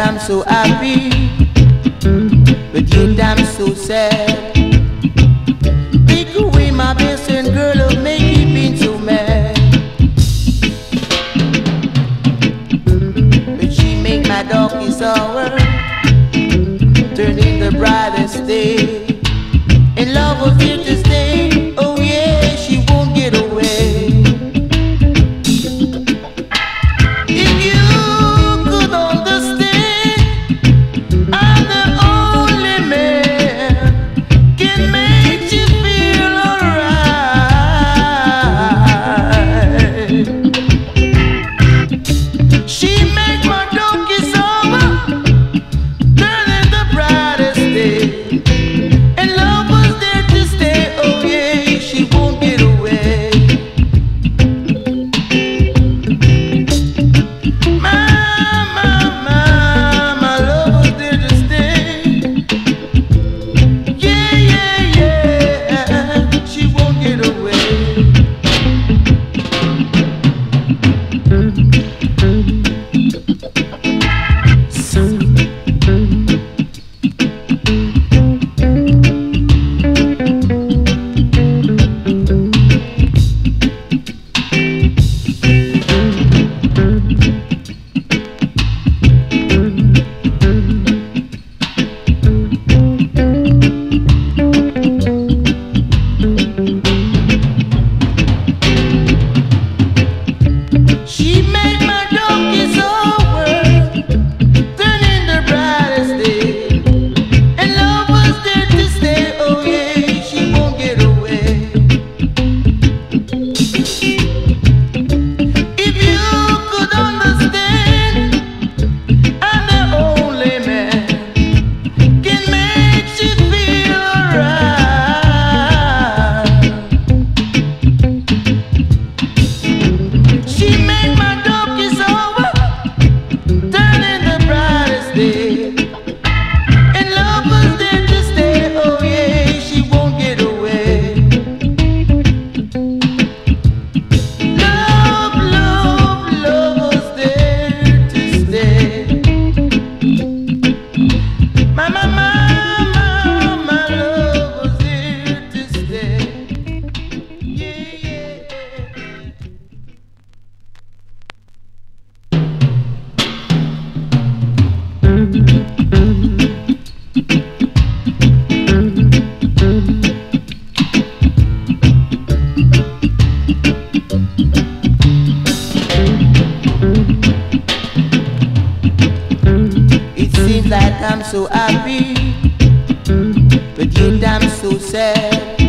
I'm so happy. But yet I'm so sad. Take away my best friend, girl, oh, make it been so mad. But she make my darkest hour turn into the brightest day. And love was here to stay. I'm so happy, but yet I'm so sad.